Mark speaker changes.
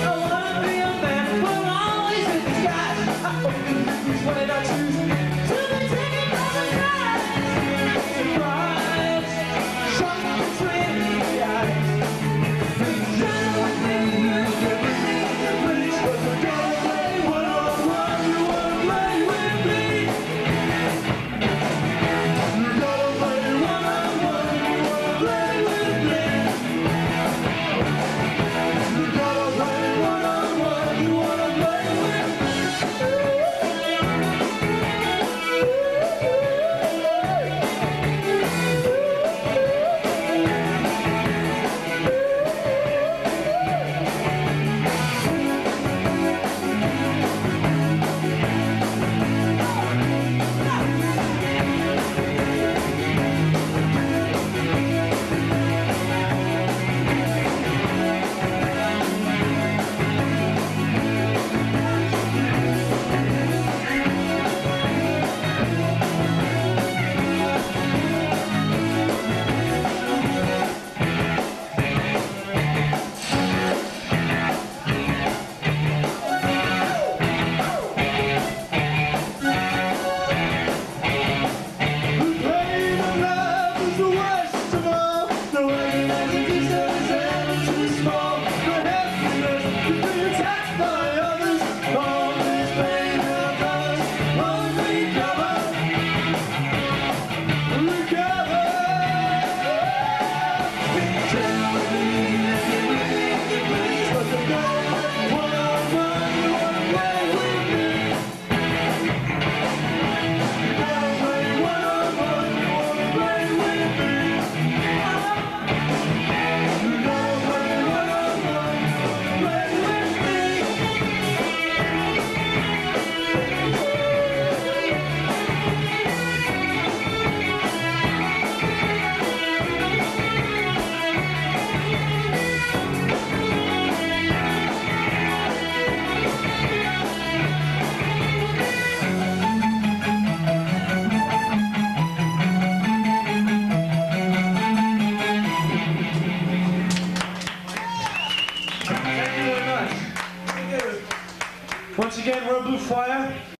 Speaker 1: alive. Once again, Road Blue Fire.